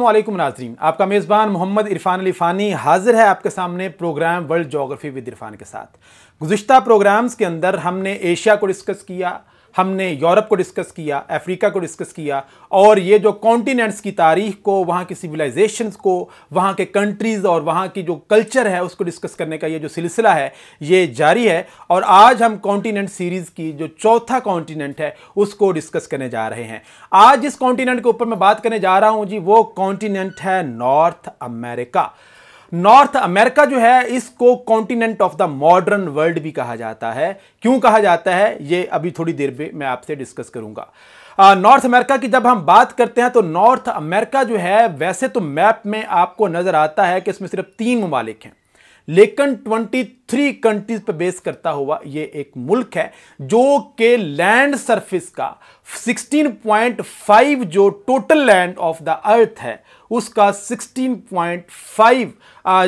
वालेकुम नाजरीन। आपका मेज़बान मोहम्मद इरफान अली फ़ानी हाजिर है आपके सामने program world geography with Irfan के साथ। गुज्तर प्रोग्राम्स के अंदर हमने एशिया को डिस्कस किया हमने यूरोप को डिस्कस किया, अफ्रीका को डिस्कस किया, और ये जो कॉन्टिनेंट्स की तारीख को, वहाँ की सिविलाइजेशन को, वहाँ के कंट्रीज़ और वहाँ की जो कल्चर है, उसको डिस्कस करने का ये जो सिलसिला है, ये जारी है। और आज हम कॉन्टिनेंट सीरीज़ की जो चौथा कॉन्टिनेंट है, उसको डिस्कस करने जा रहे हैं। आज जिस कॉन्टिनेंट के ऊपर मैं बात करने जा रहा हूँ जी, वो कॉन्टिनेंट है नॉर्थ अमेरिका नॉर्थ अमेरिका जो है, इसको continent of the modern world भी कहा जाता है। क्यों कहा जाता है? ये अभी थोड़ी देर में मैं आपसे डिस्कस करूँगा। नॉर्थ अमेरिका की जब हम बात करते हैं तो नॉर्थ अमेरिका जो है, वैसे तो मैप में आपको नज़र आता है कि इसमें सिर्फ़ तीन ममालिक हैं। लेकिन 23 कंट्रीज़ पर बेस करता हुआ ये एक मुल्क है, जो के लैंड सरफेस का 16.5 जो total land of the earth है उसका 16.5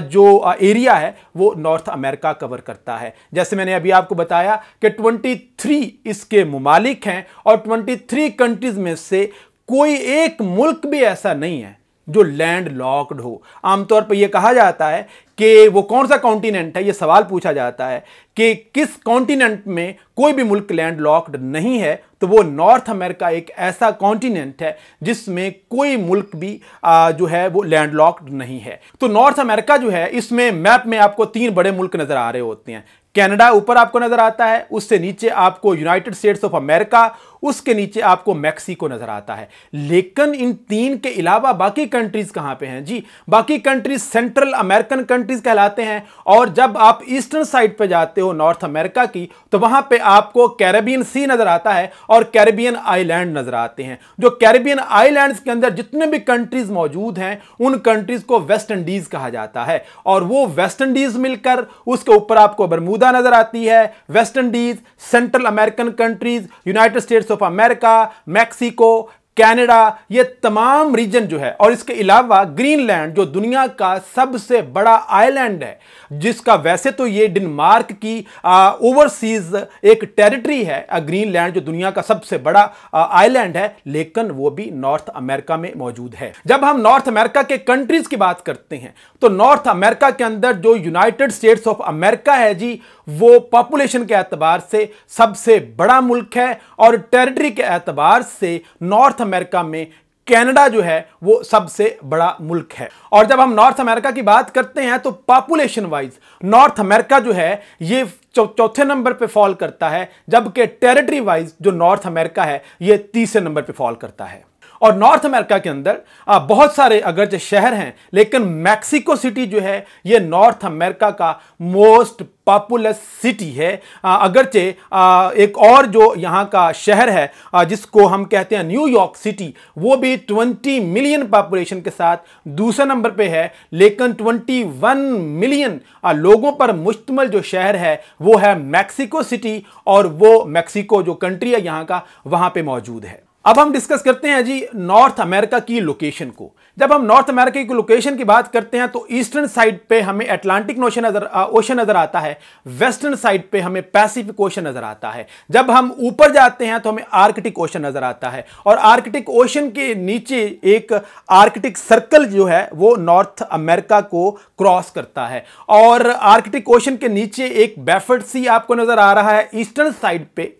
जो एरिया है, वो नॉर्थ अमेरिका कवर करता है। जैसे मैंने अभी आपको बताया कि 23 इसके ममालिक हैं और 23 कंट्रीज़ में से कोई एक मुल्क भी ऐसा नहीं है जो लैंड लॉक्ड हो। आमतौर पर यह कहा जाता है कि वो कौन सा कॉन्टिनेंट है? ये सवाल पूछा जाता है कि किस कॉन्टिनेंट में कोई भी मुल्क लैंड लॉक्ड नहीं है तो वो नॉर्थ अमेरिका एक ऐसा कॉन्टिनेंट है जिसमें कोई मुल्क भी आ, जो है वो लैंडलॉक्ड नहीं है। तो नॉर्थ अमेरिका जो है इसमें मैप में आपको तीन बड़े मुल्क नज़र आ रहे होते हैं। कनाडा ऊपर आपको नज़र आता है उससे नीचे आपको यूनाइटेड स्टेट्स ऑफ़ अमेरिका उसके नीचे आपको मैक्सिको नज़र आता है। लेकिन इन तीन के अलावा बाकी कंट्रीज़ कहाँ पे हैं? जी, बाकी कंट्रीज़ सेंट्रल अमेरिकन कंट्रीज़ कहलाते हैं। और जब आप ईस्टर्न साइड पे जाते हो नॉर्थ अमेरिका की तो वहाँ पे आपको कैरेबियन सी नज़र आता है और कैरेबियन आइलैंड नज़र आते हैं। जो कैरेबियन आइलैंड्स के अंदर जितने भी कंट्रीज़ मौजूद हैं, उन कंट्रीज़ को वेस्ट इंडीज कहा जाता है। और वो वेस्ट इंडीज मिलकर उसके ऊपर आपको बरमूदा नज़र आती है। West Indies Central American countries United States of America Mexico Canada ये तमाम रीजन जो है, और इसके अलावा ग्रीनलैंड जो दुनिया का सबसे बड़ा आइलैंड है, जिसका वैसे तो ये डेनमार्क की ओवरसीज एक टेरिटरी है ग्रीनलैंड जो दुनिया का सबसे बड़ा आइलैंड है, लेकिन वो भी नॉर्थ अमेरिका में मौजूद है। जब हम नॉर्थ अमेरिका के कंट्रीज़ की बात करते हैं तो नॉर्थ अमेरिका के अंदर जो यूनाइटेड स्टेट्स ऑफ़ अमेरिका है जी वो पॉपुलेशन के एतबार से सबसे बड़ा मुल्क है और टेरिटरी के एतबार से नॉर्थ अमेरिका में कनाडा जो है, वो सबसे बड़ा मुल्क है। और जब हम नॉर्थ अमेरिका की बात करते हैं तो पॉपुलेशन वाइज नॉर्थ अमेरिका जो है, ये चौथे नंबर पे फॉल करता है, जबकि टेरिटरी वाइज जो नॉर्थ अमेरिका है, ये तीसरे नंबर पे फॉल करता है। और नॉर्थ अमेरिका के अंदर बहुत सारे अगरचे शहर हैं, लेकिन मैक्सिको सिटी जो है, ये नॉर्थ अमेरिका का मोस्ट पॉपुलस सिटी है। अगरचे एक और जो यहाँ का शहर है जिसको हम कहते हैं न्यूयॉर्क सिटी, वो भी 20 मिलियन पॉपुलेशन के साथ दूसरे नंबर पे है, लेकिन 21 मिलियन लोगों पर मुश्तमल जो शहर है, वो है मैक्सिको सिटी, और वो मैक्सिको जो कंट्री है यहाँ का, वहाँ पे मौजूद है। अब हम डिस्कस करते हैं जी नॉर्थ अमेरिका की लोकेशन को। जब हम नॉर्थ अमेरिका की लोकेशन की बात करते हैं तो ईस्टर्न साइड पे हमें अटलांटिक ओशन नज़र ओशन नज़र आता है। वेस्टर्न साइड पे हमें पैसिफिक ओशन नज़र आता है। जब हम ऊपर जाते हैं तो हमें आर्कटिक ओशन नज़र आता है। और आर्कटिक ओशन के नीचे एक आर्कटिक सर्कल जो है, वो नॉर्थ अमेरिका को क्रॉस करता है। और आर्कटिक ओशन के नीचे एक बैफर्ड सी आपको नज़र आ रहा है ईस्टर्न साइड पे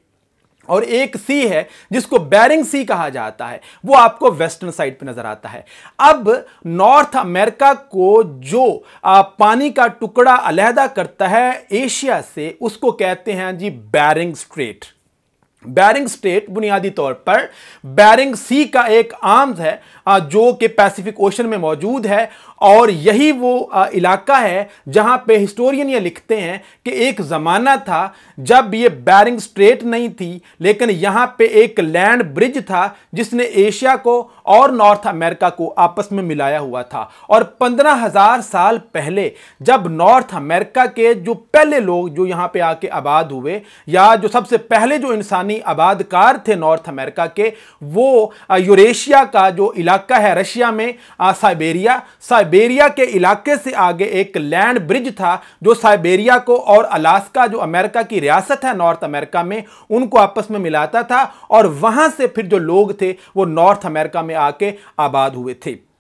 और एक सी है, जिसको बैरिंग सी कहा जाता है। वो आपको वेस्टर्न साइड पे नज़र आता है। अब नॉर्थ अमेरिका को जो पानी का टुकड़ा अलहदा करता है एशिया से, उसको कहते हैं जी बैरिंग स्ट्रेट बैरिंग स्ट्रेट बुनियादी तौर पर बैरिंग सी का एक आर्म्स है जो कि पैसिफिक ओशन में मौजूद है, और यही वो इलाका है जहाँ पे हिस्टोरियन ये लिखते हैं कि एक ज़माना था जब ये बैरिंग स्ट्रेट नहीं थी, लेकिन यहाँ पे एक लैंड ब्रिज था जिसने एशिया को और नॉर्थ अमेरिका को आपस में मिलाया हुआ था। और पंद्रह हज़ार साल पहले जब नॉर्थ अमेरिका के जो पहले लोग जो यहाँ पे आके आबाद हुए, या जो सबसे पहले जो इंसानी आबादकार थे नॉर्थ अमेरिका के, वो यूरेशिया का जो इलाका है रशिया में साइबेरिया। साइबेरिया के इलाके से आगे एक लैंड ब्रिज था, जो साइबेरिया को और अलास्का, जो अमेरिका की रियासत है नॉर्थ अमेरिका में, उनको आपस में मिलाता था और वहाँ से फिर जो लोग थे, वो नॉर्थ अमेरिका में आके आबाद हुए थे।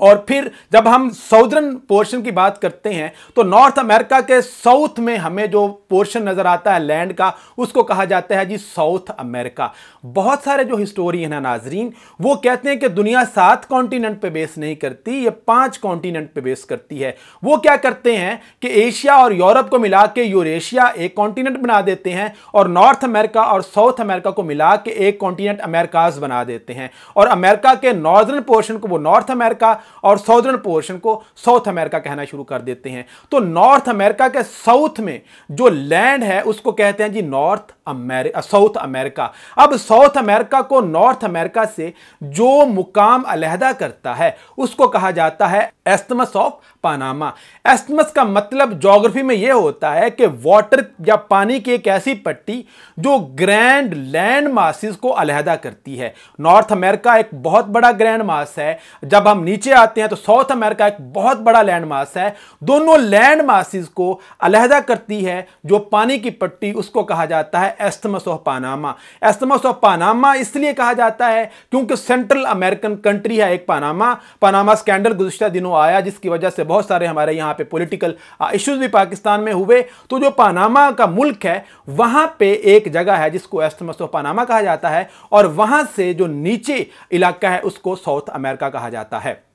और फिर जब हम साउदर्न पोर्शन की बात करते हैं तो नॉर्थ अमेरिका के साउथ में हमें जो पोर्शन नज़र आता है लैंड का, उसको कहा जाता है जी साउथ अमेरिका बहुत सारे जो हिस्टोरियन है नाजरीन, वो कहते हैं कि दुनिया सात कॉन्टिनेंट पे बेस नहीं करती, ये पाँच कॉन्टिनेंट पे बेस करती है। वो क्या करते हैं कि एशिया और यूरोप को मिला के यूरेशिया एक कॉन्टिनेंट बना देते हैं और नॉर्थ अमेरिका और साउथ अमेरिका को मिला के एक कॉन्टिनेंट अमेरिकाज बना देते हैं। और अमेरिका के नॉर्दर्न पोर्शन को वो नॉर्थ अमेरिका और साउदर्न पोर्शन को साउथ अमेरिका कहना शुरू कर देते हैं। तो नॉर्थ अमेरिका के साउथ में जो लैंड है, उसको कहते हैं जी नॉर्थ अमेरिका साउथ अमेरिका। अब साउथ अमेरिका को नॉर्थ अमेरिका से जो मुकाम अलहदा करता है, उसको कहा जाता है एस्थमस ऑफ़ पानामा। एस्थमस का मतलब जोग्राफी में यह होता है कि वाटर या पानी की एक ऐसी पट्टी जो ग्रैंड लैंड मासिस को अलहदा करती है। नॉर्थ अमेरिका एक बहुत बड़ा ग्रैंड मास है। जब हम नीचे आते हैं तो साउथ अमेरिका एक बहुत बड़ा लैंड मास है। दोनों लैंड मासिस को अलहदा करती है, जो पानी की पट्टी उसको कहा जाता है isthmus of Panama isthmus of Panama इसलिए कहा जाता है क्योंकि सेंट्रल अमेरिकन कंट्री है एक पानामा पानामा स्कैंडल गुजशत दिनों आया, जिसकी वजह से बहुत सारे हमारे यहाँ पे पॉलिटिकल इश्यूज़ भी पाकिस्तान में हुए। तो जो पानामा का मुल्क है, वहाँ पे एक जगह है, जिसको एस्थमस ऑफ़ पानामा कहा जाता है, और वहाँ से जो नीचे इलाका है, उसको साउथ अमेरिका कहा जाता है।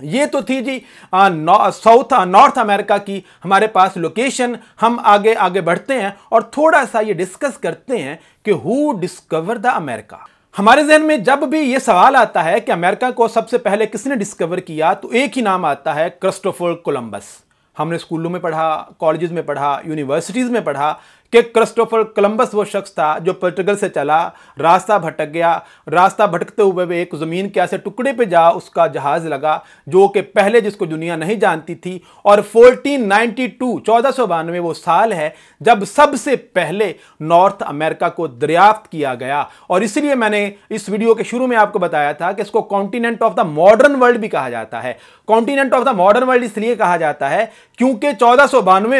ये तो थी जी साउथ नॉर्थ अमेरिका की हमारे पास लोकेशन। हम आगे आगे बढ़ते हैं और थोड़ा सा ये डिस्कस करते हैं कि हु डिस्कवर द अमेरिका हमारे जहन में जब भी ये सवाल आता है कि अमेरिका को सबसे पहले किसने डिस्कवर किया तो एक ही नाम आता है क्रिस्टोफर कोलंबस हमने स्कूलों में पढ़ा कॉलेजेस में पढ़ा यूनिवर्सिटीज़ में पढ़ा कि क्रिस्टोफर कोलंबस वो शख्स था जो पोर्टुगल से चला, रास्ता भटक गया। रास्ता भटकते हुए वे एक ज़मीन के ऐसे टुकड़े पे जा, उसका जहाज़ लगा, जो कि पहले जिसको दुनिया नहीं जानती थी। और 1492 चौदह वो साल है, जब सबसे पहले नॉर्थ अमेरिका को दरियाफ्त किया गया। और इसलिए मैंने इस वीडियो के शुरू में आपको बताया था कि इसको continent of the modern world भी कहा जाता है। Continent of the modern world इसलिए कहा जाता है क्योंकि चौदह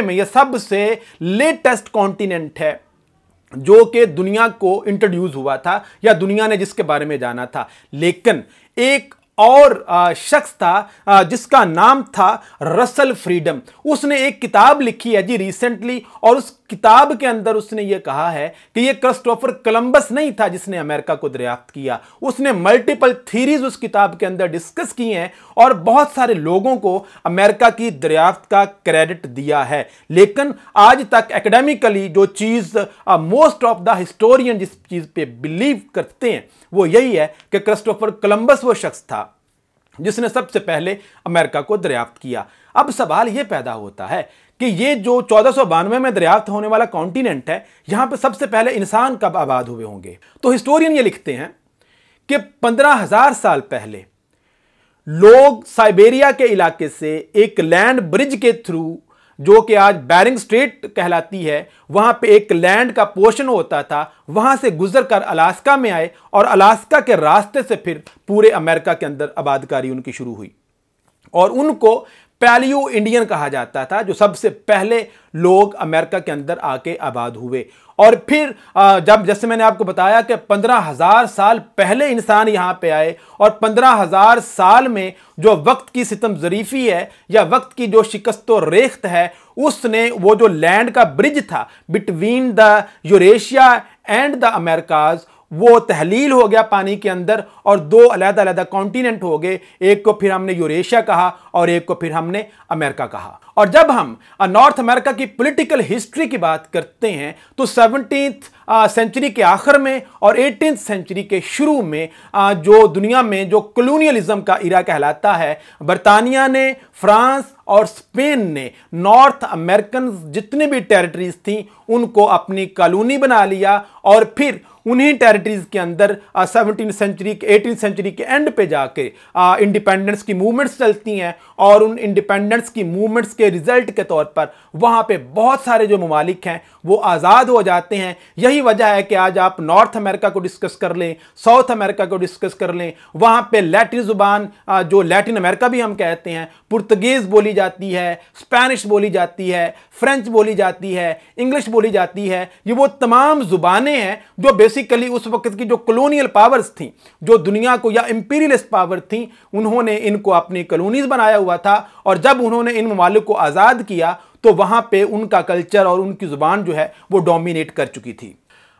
में यह सबसे लेटेस्ट कॉन्टिनेंट है, जो कि दुनिया को इंट्रोड्यूस हुआ था या दुनिया ने जिसके बारे में जाना था। लेकिन एक और शख्स था जिसका नाम था रसल फ्रीडम। उसने एक किताब लिखी है जी रिसेंटली और उस किताब के अंदर उसने ये कहा है कि ये क्रिस्टोफर कोलंबस नहीं था जिसने अमेरिका को दरियाफ्त किया। उसने मल्टीपल थीरीज उस किताब के अंदर डिस्कस की हैं, और बहुत सारे लोगों को अमेरिका की दरियाफ्त का क्रेडिट दिया है। लेकिन आज तक एकेडमिकली जो चीज़ मोस्ट ऑफ़ द हिस्टोरियन जिस चीज़ पे बिलीव करते हैं, वो यही है कि क्रिस्टोफर कोलंबस वो शख्स था। जिसने सबसे पहले अमेरिका को दरियाफ्त किया। अब सवाल यह पैदा होता है कि ये जो चौदह में दरियाफ्त होने वाला कॉन्टिनेंट है, यहाँ पर सबसे पहले इंसान कब आबाद हुए होंगे? तो हिस्टोरियन ये लिखते हैं कि पंद्रह हज़ार साल पहले लोग साइबेरिया के इलाके से एक लैंड ब्रिज के थ्रू जो कि आज बैरिंग स्ट्रेट कहलाती है, वहाँ पे एक लैंड का पोर्शन होता था, वहाँ से गुजर कर अलास्का में आए और अलास्का के रास्ते से फिर पूरे अमेरिका के अंदर आबादकारी उनकी शुरू हुई। और उनको पैलियो इंडियन कहा जाता था, जो सबसे पहले लोग अमेरिका के अंदर आके आबाद हुए। और फिर जब जैसे मैंने आपको बताया कि पंद्रह हज़ार साल पहले इंसान यहाँ पे आए और पंद्रह हज़ार साल में जो वक्त की सितम जरीफी है या वक्त की जो शिकस्त रेख्त है, उसने वो जो लैंड का ब्रिज था between the Eurasia and the Americas वो तहलील हो गया पानी के अंदर और दो अलग अलग कॉन्टिनेंट हो गए। एक को फिर हमने यूरेशिया कहा और एक को फिर हमने अमेरिका कहा। और जब हम नॉर्थ अमेरिका की पॉलिटिकल हिस्ट्री की बात करते हैं तो सेवनटीन सेंचुरी के आखिर में और एटीन सेंचुरी के शुरू में आ, जो दुनिया में जो कलोनियलिज्म का इरा कहलाता है बरतानिया ने फ्रांस और स्पेन ने नॉर्थ अमेरिकन जितने भी टेरिटरीज थी उनको अपनी कॉलोनी बना लिया और फिर उन्हीं टेरिटरीज के अंदर सेवनटीन सेंचुरी के एटीन सेंचुरी के एंड पे जाके इंडिपेंडेंस की मूवमेंट्स चलती हैं और उन इंडिपेंडेंस की मूवमेंट्स के रिज़ल्ट के तौर पर वहाँ पे बहुत सारे जो ममालिक हैं, वो आज़ाद हो जाते हैं। यही वजह है कि आज आप नॉर्थ अमेरिका को डिस्कस कर लें साउथ अमेरिका को डिस्कस कर लें, वहाँ पे लैटिन ज़ुबान जो लैटिन अमेरिका भी हम कहते हैं पुर्तगेज़ बोली जाती है स्पेनिश बोली जाती है फ्रेंच बोली जाती है इंग्लिश बोली जाती है, ये वो तमाम ज़ुबानें हैं जो बेसिकली उस वक्त की जो कलोनियल पावर्स थी, जो दुनिया को या इंपीरियलिस्ट पावर थी, उन्होंने इनको अपनी कलोनीज बनाया हुआ था और जब उन्होंने इन ममालिक को आज़ाद किया तो वहाँ पे उनका कल्चर और उनकी ज़ुबान जो है, वो डोमिनेट कर चुकी थी।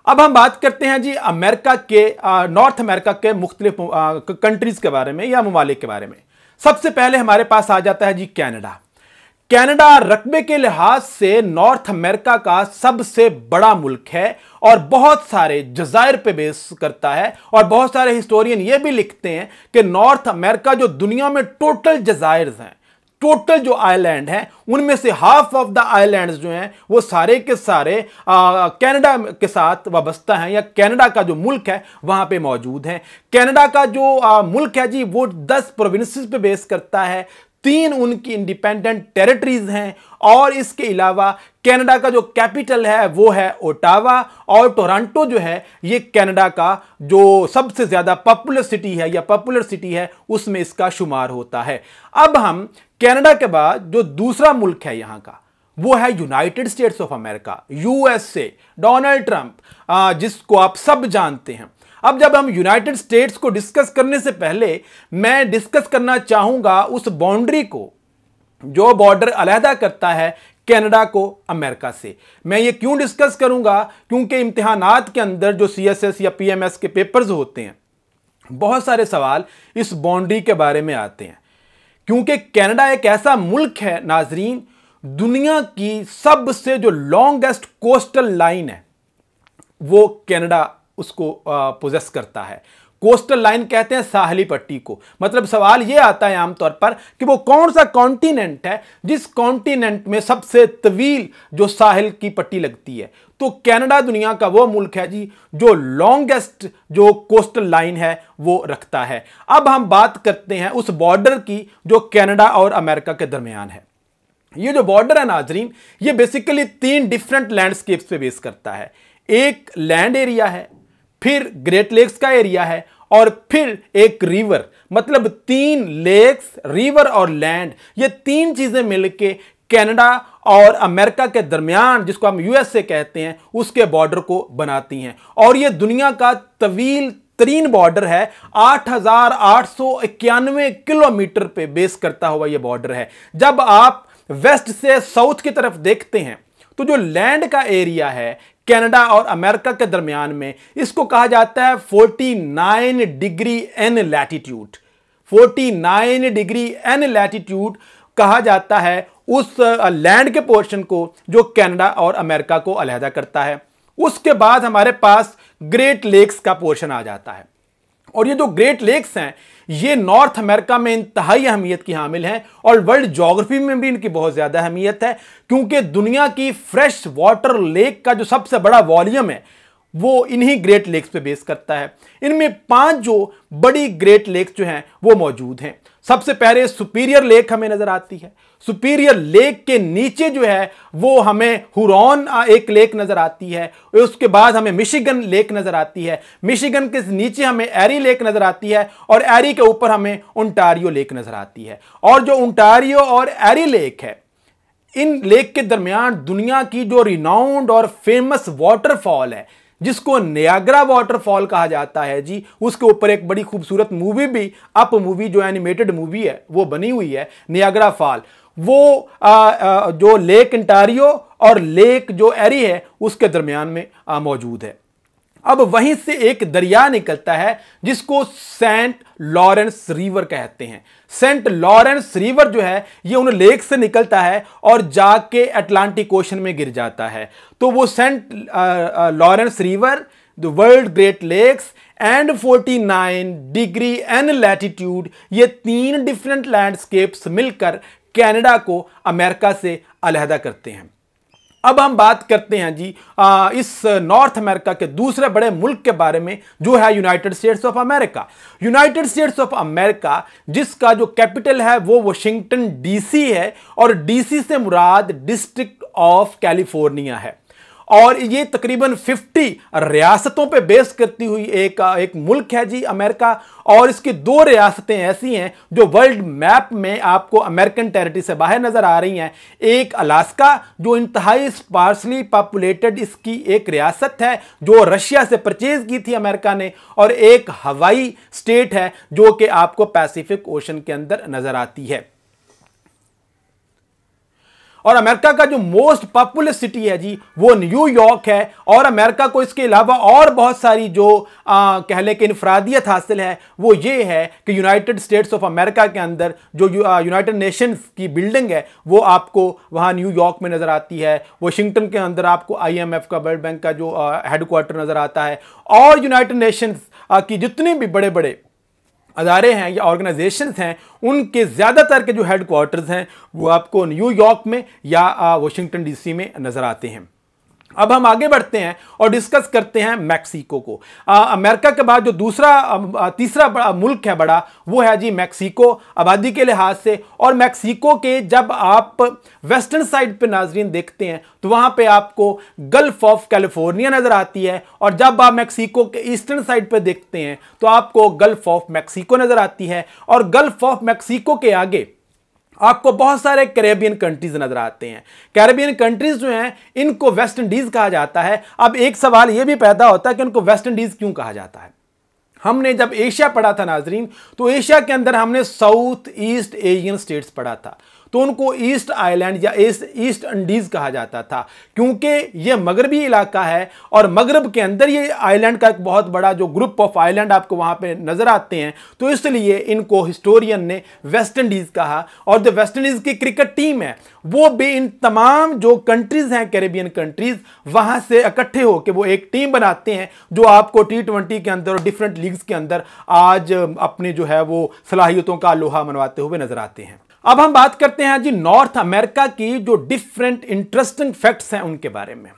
अब हम बात करते हैं जी अमेरिका के नॉर्थ अमेरिका के मुख्तलिफ़ कंट्रीज़ के बारे में या ममालिक के बारे में। सबसे पहले हमारे पास आ जाता है जी कैनेडा कनाडा रकबे के लिहाज से नॉर्थ अमेरिका का सबसे बड़ा मुल्क है और बहुत सारे जजायर पे बेस करता है और बहुत सारे हिस्टोरियन ये भी लिखते हैं कि नॉर्थ अमेरिका जो दुनिया में टोटल जजायर हैं टोटल जो आइलैंड हैं उनमें से हाफ़ ऑफ़ द आइलैंड जो हैं वो सारे के सारे कनाडा के साथ वाबस्ता हैं या कनाडा का जो मुल्क है वहाँ पे मौजूद है। कनाडा का जो आ, मुल्क है जी वो 10 प्रोविंसेस पे बेस करता है। तीन उनकी इंडिपेंडेंट टेरिटरीज हैं और इसके अलावा कनाडा का जो कैपिटल है, वो है ओटावा और टोरंटो जो है, ये कनाडा का जो सबसे ज़्यादा पॉपुलर सिटी है या पॉपुलर सिटी है, उसमें इसका शुमार होता है। अब हम कनाडा के बाद जो दूसरा मुल्क है यहाँ का, वो है United States of America USA Donald Trump जिसको आप सब जानते हैं। अब जब हम यूनाइटेड स्टेट्स को डिस्कस करने से पहले मैं डिस्कस करना चाहूँगा उस बाउंड्री को, जो बॉर्डर अलहदा करता है कनाडा को अमेरिका से। मैं ये क्यों डिस्कस करूँगा? क्योंकि इम्तिहानात के अंदर जो सीएसएस या पीएमएस के पेपर्स होते हैं, बहुत सारे सवाल इस बाउंड्री के बारे में आते हैं। क्योंकि कनाडा एक ऐसा मुल्क है, नाजरीन, दुनिया की सबसे जो लॉन्गेस्ट कोस्टल लाइन है, वो कनाडा उसको पोजेस करता है। कोस्टल लाइन कहते हैं साहली पट्टी को। मतलब सवाल यह आता है आमतौर पर कि वो कौन सा कॉन्टिनेंट है जिस कॉन्टिनेंट में सबसे तवील जो साहिल की पट्टी लगती है? तो कनाडा दुनिया का वो मुल्क है जी, जो लॉन्गेस्ट जो कोस्टल लाइन है, वो रखता है। अब हम बात करते हैं उस बॉर्डर की जो कनाडा और अमेरिका के दरमियान है। ये जो बॉर्डर है नाजरीन, ये बेसिकली तीन डिफरेंट लैंडस्केप्स पे बेस करता है। एक लैंड एरिया है फिर ग्रेट लेक्स का एरिया है और फिर एक रिवर मतलब तीन लेक्स रिवर और लैंड ये तीन चीज़ें मिलके कनाडा और अमेरिका के दरमियान, जिसको हम यूएसए कहते हैं, उसके बॉर्डर को बनाती हैं। और ये दुनिया का तवील तरीन बॉर्डर है, आठ हज़ार आठ सौ इक्यानवे किलोमीटर पे बेस करता हुआ ये बॉर्डर है। जब आप वेस्ट से साउथ की तरफ़ देखते हैं तो जो लैंड का एरिया है, कनाडा और अमेरिका के दरमियान में, इसको कहा जाता है 49 degree N latitude. 49 degree N latitude कहा जाता है उस लैंड के पोर्शन को जो कनाडा और अमेरिका को अलहदा करता है। उसके बाद हमारे पास ग्रेट लेक्स का पोर्शन आ जाता है। और ये जो ग्रेट लेक्स हैं ये नॉर्थ अमेरिका में इंतहाई अहमियत की हामिल हैं और वर्ल्ड जोग्राफी में भी इनकी बहुत ज़्यादा अहमियत है, क्योंकि दुनिया की फ्रेश वाटर लेक का जो सबसे बड़ा वॉल्यूम है, वो इन्हीं ग्रेट लेक्स पे बेस करता है। इनमें पाँच जो बड़ी ग्रेट लेक्स जो हैं, वो मौजूद हैं। सबसे पहले सुपीरियर लेक हमें नज़र आती है। सुपीरियर लेक के नीचे जो है, वो हमें हुरॉन एक लेक नज़र आती है। उसके बाद हमें मिशिगन लेक नज़र आती है। मिशिगन के नीचे हमें एरी लेक नज़र आती है और एरी के ऊपर हमें उंटारियो लेक नज़र आती है। और जो उंटारियो और एरी लेक है, इन लेक के दरमियान दुनिया की जो रिनाउंड और फ़ेमस वाटरफॉल है जिसको नयाग्रा वाटरफॉल कहा जाता है जी उसके ऊपर एक बड़ी खूबसूरत मूवी भी अप मूवी जो एनिमेटेड मूवी है वो बनी हुई है नयाग्रा फॉल वो आ, आ, जो लेक इंटारियो और लेक जो एरी है उसके दरमियान में मौजूद है। अब वहीं से एक दरिया निकलता है, जिसको सेंट लॉरेंस रिवर कहते हैं। सेंट लॉरेंस रिवर जो है, ये उन लेक से निकलता है और जाके अटलांटिक ओशन में गिर जाता है। तो वो Saint Lawrence River, the world Great Lakes and 49 degree N latitude, ये तीन डिफरेंट लैंडस्केप्स मिलकर कनाडा को अमेरिका से अलहदा करते हैं। अब हम बात करते हैं जी आ, इस नॉर्थ अमेरिका के दूसरे बड़े मुल्क के बारे में जो है United States of America United States of America जिसका जो कैपिटल है वो वॉशिंगटन डीसी है और डीसी से मुराद डिस्ट्रिक्ट ऑफ़ कैलिफ़ोर्निया है। और ये तकरीबन 50 रियासतों पे बेस करती हुई एक एक मुल्क है जी, अमेरिका। और इसकी दो रियासतें ऐसी हैं जो वर्ल्ड मैप में आपको अमेरिकन टेरिटरी से बाहर नज़र आ रही हैं। एक अलास्का, जो इंतहाई स्पार्सली पॉपुलेटेड इसकी एक रियासत है, जो रशिया से परचेज की थी अमेरिका ने। और एक हवाई स्टेट है, जो कि आपको पैसिफिक ओशन के अंदर नज़र आती है। और अमेरिका का जो मोस्ट पॉपुलर सिटी है जी वो न्यूयॉर्क है। और अमेरिका को इसके अलावा और बहुत सारी जो आ, कह लें कि इनफरादियत हासिल है वो ये है कि यूनाइटेड स्टेट्स ऑफ़ अमेरिका के अंदर जो यूनाइटेड नेशंस की बिल्डिंग है वो आपको वहाँ न्यूयॉर्क में नज़र आती है। वाशिंगटन के अंदर आपको आईएमएफ का वर्ल्ड बैंक का जो हेडक्वार्टर नज़र आता है। और यूनाइटेड नेशंस की जितने भी बड़े बड़े अदारे हैं या ऑर्गेनाइजेशन हैं, उनके ज़्यादातर के जो हेडक्वार्टर्स हैं, वो आपको न्यूयॉर्क में या वाशिंगटन डीसी में नज़र आते हैं। अब हम आगे बढ़ते हैं और डिस्कस करते हैं मैक्सिको को। आ, अमेरिका के बाद जो दूसरा आ, तीसरा मुल्क है बड़ा वो है जी मैक्सिको आबादी के लिहाज से। और मैक्सिको के जब आप वेस्टर्न साइड पे नाजरीन देखते हैं तो वहाँ पे आपको गल्फ ऑफ़ कैलिफ़ोर्निया नज़र आती है। और जब आप मैक्सिको के ईस्टर्न साइड पर देखते हैं तो आपको गल्फ ऑफ़ मैक्सिको नज़र आती है। और गल्फ ऑफ़ मैक्सिको के आगे आपको बहुत सारे कैरेबियन कंट्रीज़ नज़र आते हैं। कैरेबियन कंट्रीज़ जो हैं, इनको वेस्ट इंडीज कहा जाता है। अब एक सवाल यह भी पैदा होता है कि उनको वेस्ट इंडीज क्यों कहा जाता है? हमने जब एशिया पढ़ा था नाजरीन तो एशिया के अंदर हमने साउथ ईस्ट एशियन स्टेट्स पढ़ा था। तो उनको ईस्ट आइलैंड या ईस्ट इंडीज कहा जाता था, क्योंकि ये मगरबी इलाका है और मगरब के अंदर ये आइलैंड का एक बहुत बड़ा जो ग्रुप ऑफ़ आइलैंड आपको वहाँ पे नज़र आते हैं तो इसलिए इनको हिस्टोरियन ने वेस्ट इंडीज कहा और जो वेस्ट इंडीज की क्रिकेट टीम है, वो भी इन तमाम जो कंट्रीज़ हैं, कैरेबियन कंट्रीज़, वहाँ से इकट्ठे होकर वो एक टीम बनाते हैं, जो आपको टी ट्वेंटी के अंदर और डिफरेंट लीग्स के अंदर आज अपने जो है वो सलाहियतों का लोहा मनवाते हुए नज़र आते हैं। अब हम बात करते हैं जी नॉर्थ अमेरिका की जो डिफरेंट इंटरेस्टिंग फैक्ट्स हैं उनके बारे में।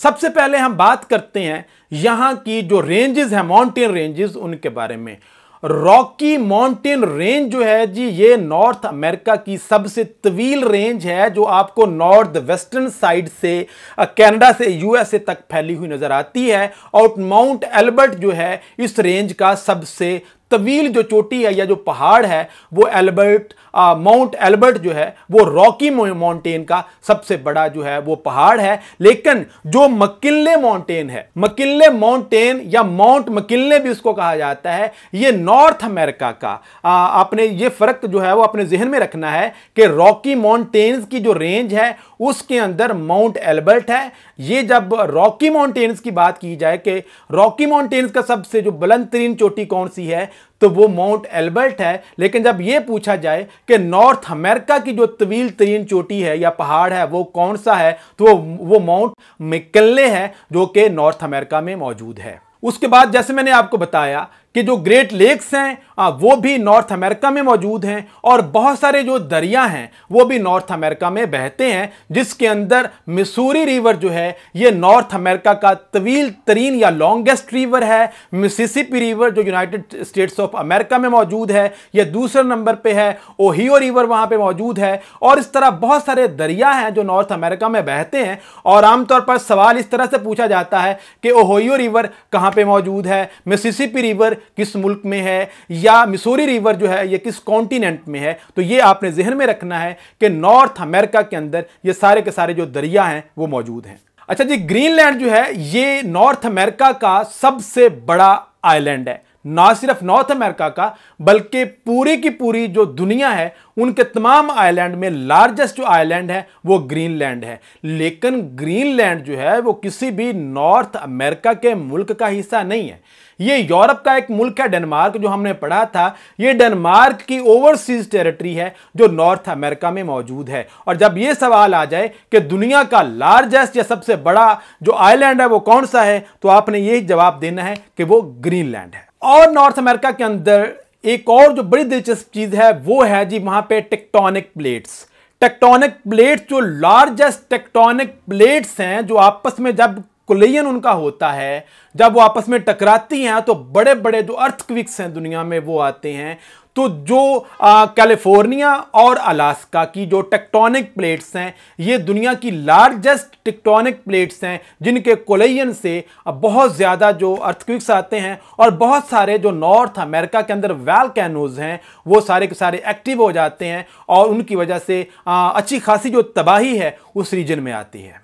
सबसे पहले हम बात करते हैं यहाँ की जो रेंजेस हैं माउंटेन रेंजेस उनके बारे में। रॉकी माउंटेन रेंज जो है जी, ये नॉर्थ अमेरिका की सबसे तवील रेंज है जो आपको नॉर्थ वेस्टर्न साइड से कनाडा से यूएसए तक फैली हुई नज़र आती है। और माउंट एल्बर्ट जो है, इस रेंज का सबसे तवील जो चोटी है या जो पहाड़ है वो एल्बर्ट माउंट एल्बर्ट जो है वो रॉकी माउंटेन का सबसे बड़ा जो है वो पहाड़ है। लेकिन जो मकिल्ले माउंटेन है मकिल्ले माउंटेन या माउंट मकिल्ले भी उसको कहा जाता है ये नॉर्थ अमेरिका का आ, आपने ये फ़र्क जो है वो अपने जहन में रखना है कि रॉकी माउंटेन्स की जो रेंज है उसके अंदर माउंट एल्बर्ट है। ये जब रॉकी माउंटेन्स की बात की जाए कि रॉकी माउंटेन्स का सबसे जो बुलंद तरीन चोटी कौन सी है तो वो माउंट एल्बर्ट है। लेकिन जब ये पूछा जाए कि नॉर्थ अमेरिका की जो तवील तरीन चोटी है या पहाड़ है, वो कौन सा है? तो वो माउंट मिकल्ले है, जो कि नॉर्थ अमेरिका में मौजूद है। उसके बाद जैसे मैंने आपको बताया कि जो ग्रेट लेक्स हैं वो भी नॉर्थ अमेरिका में मौजूद हैं और बहुत सारे जो दरिया हैं, वो भी नॉर्थ अमेरिका में बहते हैं, जिसके अंदर मिसूरी रिवर जो है, ये नॉर्थ अमेरिका का तवील, तरीन या लॉन्गेस्ट रिवर है। मिसिसिपी रिवर जो यूनाइटेड स्टेट्स ऑफ़ अमेरिका में मौजूद है, ये दूसरे नंबर पर है। ओहियो रिवर वहाँ पर मौजूद है और इस तरह बहुत सारे दरिया हैं जो नॉर्थ अमेरिका में बहते हैं। और आमतौर पर सवाल इस तरह से पूछा जाता है कि ओहियो रिवर कहाँ पर मौजूद है? मिसिसिपी रिवर किस मुल्क में है या मिसोरी रिवर जो है, ये किस कॉन्टिनेंट में है? तो ये आपने जहन में रखना है कि नॉर्थ अमेरिका के अंदर ये सारे के सारे जो दरिया हैं, वो मौजूद हैं। अच्छा जी, ग्रीनलैंड जो है, ये नॉर्थ अमेरिका का सबसे बड़ा आइलैंड है। ना सिर्फ़ नॉर्थ अमेरिका का, बल्कि पूरी की पूरी जो दुनिया है, उनके तमाम आइलैंड में लार्जेस्ट जो आइलैंड है, वो ग्रीनलैंड है। लेकिन ग्रीनलैंड जो है, वो किसी भी नॉर्थ अमेरिका के मुल्क का हिस्सा नहीं है। ये यूरोप का एक मुल्क है डेनमार्क, जो हमने पढ़ा था। ये डेनमार्क की ओवरसीज टेरिटरी है, जो नॉर्थ अमेरिका में मौजूद है। और जब ये सवाल आ जाए कि दुनिया का लार्जेस्ट या सबसे बड़ा जो आइलैंड है, वो कौन सा है तो आपने यही जवाब देना है कि वो ग्रीनलैंड है। और नॉर्थ अमेरिका के अंदर एक और जो बड़ी दिलचस्प चीज़ है, वो है जी वहाँ पे टेक्टोनिक प्लेट्स। टेक्टोनिक प्लेट्स, जो लार्जेस्ट टेक्टोनिक प्लेट्स हैं, जो आपस में जब कुलियन उनका होता है। जब वो आपस में टकराती हैं तो बड़े बड़े जो अर्थक्विक्स हैं दुनिया में वो आते हैं। तो जो कैलिफ़ोर्निया और अलास्का की जो टेक्टोनिक प्लेट्स हैं ये दुनिया की लार्जेस्ट टेक्टोनिक प्लेट्स हैं जिनके कोलेयन से बहुत ज़्यादा जो अर्थक्विक्स आते हैं और बहुत सारे जो नॉर्थ अमेरिका के अंदर वैल कैनोज हैं वो सारे के सारे एक्टिव हो जाते हैं और उनकी वजह से आ, अच्छी खासी जो तबाही है उस रीजन में आती है।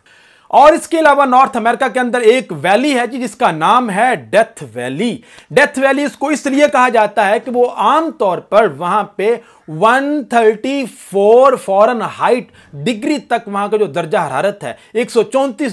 और इसके अलावा नॉर्थ अमेरिका के अंदर एक वैली है जी, जिसका नाम है डेथ वैली। डेथ वैली इसको इसलिए कहा जाता है कि वो आमतौर पर वहाँ पे 134 फॉरन हाइट डिग्री तक वहाँ का जो दर्जा हरारत है, एक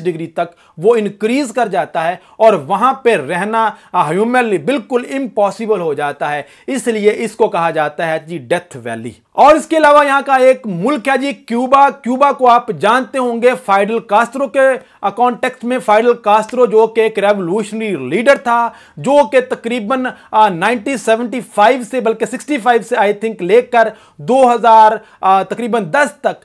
डिग्री तक वो इंक्रीज कर जाता है और वहाँ पे रहना ह्यूमनली बिल्कुल इम्पॉसिबल हो जाता है। इसलिए इसको कहा जाता है जी डेथ वैली और इसके अलावा यहाँ का एक मुल्क है जी क्यूबा। क्यूबा को आप जानते होंगे, फाइडल कास्त्रो के कॉन्टेक्स्ट में फाइडल कास्त्रो जो कि एक रेवोल्यूशनरी लीडर था, जो कि तकरीबन 1975 से बल्कि 65 से आई थिंक लेकर 2000 तकरीबन 10 तक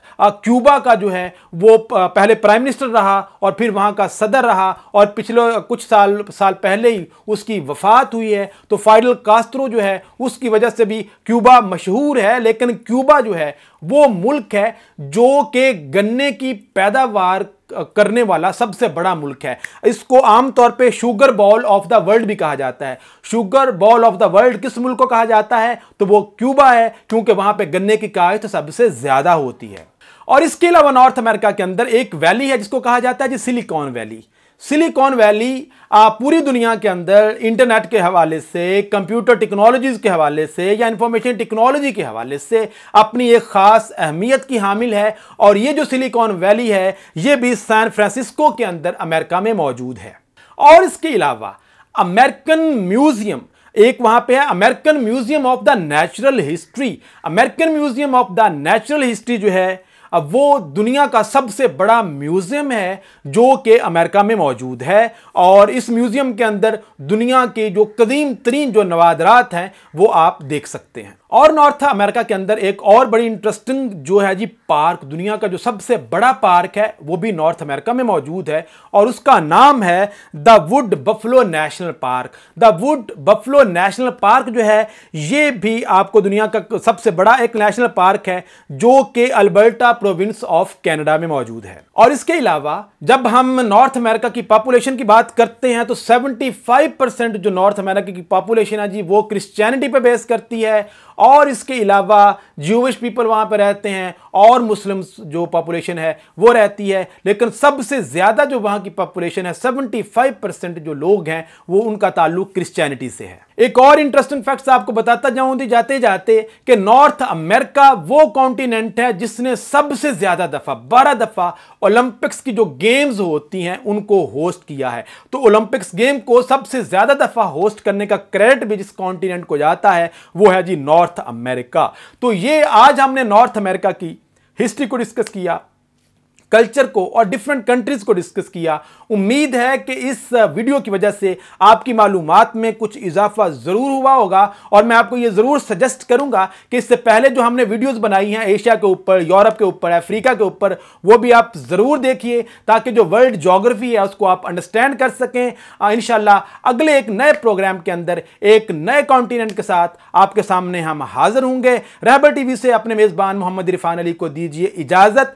क्यूबा का जो है, वो पहले प्राइम मिनिस्टर रहा और फिर वहाँ का सदर रहा और पिछले कुछ साल साल पहले ही उसकी वफात हुई है। तो फाइडल कास्त्रो जो है, उसकी वजह से भी क्यूबा मशहूर है, लेकिन क्यूबा जो है, वो मुल्क है जो कि गन्ने की पैदावार करने वाला सबसे बड़ा मुल्क है। इसको आमतौर पे sugar bowl of the world भी कहा जाता है। Sugar bowl of the world किस मुल्क को कहा जाता है? तो वो क्यूबा है, क्योंकि वहाँ पे गन्ने की काश्त सबसे ज़्यादा होती है। और इसके अलावा नॉर्थ अमेरिका के अंदर एक वैली है जिसको कहा जाता है जी सिलिकॉन वैली। सिलिकॉन वैली पूरी दुनिया के अंदर इंटरनेट के हवाले से, कंप्यूटर टेक्नोलॉजीज़ के हवाले से या इंफॉर्मेशन टेक्नोलॉजी के हवाले से अपनी एक ख़ास अहमियत की हामिल है और ये जो सिलिकॉन वैली है, ये भी सैन फ्रांसिस्को के अंदर अमेरिका में मौजूद है। और इसके अलावा, अमेरिकन म्यूज़ियम, एक वहाँ पे है, American museum of the natural history. American museum of the natural history जो है अब वो दुनिया का सबसे बड़ा म्यूज़ियम है जो कि अमेरिका में मौजूद है और इस म्यूज़ियम के अंदर दुनिया के जो कदीम तरीन जो नवादरात हैं, वो आप देख सकते हैं। और नॉर्थ अमेरिका के अंदर एक और बड़ी इंटरेस्टिंग जो है जी पार्क, दुनिया का जो सबसे बड़ा पार्क है, वो भी नॉर्थ अमेरिका में मौजूद है और उसका नाम है the Wood Buffalo National Park. The Wood Buffalo National Park जो है, ये भी आपको दुनिया का सबसे बड़ा एक नेशनल पार्क है, जो कि अल्बर्टा प्रोविंस ऑफ़ कैनेडा में मौजूद है। और इसके अलावा, जब हम नॉर्थ अमेरिका की पॉपुलेशन की बात करते हैं तो 75 परसेंट जो नॉर्थ अमेरिका की पॉपुलेशन है जी, वो क्रिश्चियनिटी पे बेस करती है और इसके अलावा ज्यूविश पीपल वहाँ पर रहते हैं, और मुस्लिम जो पॉपुलेशन है, वो रहती है। लेकिन सबसे ज़्यादा जो वहाँ की पॉपुलेशन है 75 परसेंट जो लोग हैं, वो उनका ताल्लुक क्रिश्चियनिटी से है। एक और इंटरेस्टिंग फैक्ट्स आपको बताता जाऊँ जाते जाते कि नॉर्थ अमेरिका वो कॉन्टिनेंट है जिसने सबसे ज़्यादा दफ़ा, बारह दफ़ा ओलंपिक्स की जो गेम्स होती हैं, उनको होस्ट किया है। तो ओलंपिक्स गेम को सबसे ज़्यादा दफ़ा होस्ट करने का क्रेडिट भी जिस कॉन्टिनेंट को जाता है, वो है जी नॉर्थ अमेरिका तो ये आज हमने नॉर्थ अमेरिका की हिस्ट्री को डिस्कस किया। कल्चर को और डिफरेंट कंट्रीज़ को डिस्कस किया। उम्मीद है कि इस वीडियो की वजह से आपकी मालूम में कुछ इजाफा ज़रूर हुआ होगा और मैं आपको ये ज़रूर सजेस्ट करूँगा कि इससे पहले जो हमने वीडियोस बनाई हैं एशिया के ऊपर यूरोप के ऊपर अफ्रीका के ऊपर, वो भी आप ज़रूर देखिए ताकि जो वर्ल्ड जोग्राफी है उसको आप अंडरस्टैंड कर सकें। इन अगले एक नए प्रोग्राम के अंदर, एक नए कॉन्टिनेंट के साथ आपके सामने हम हाजिर होंगे। रहबर टीवी से अपने मेज़बान मोहम्मद इरफान अली को दीजिए इजाज़त।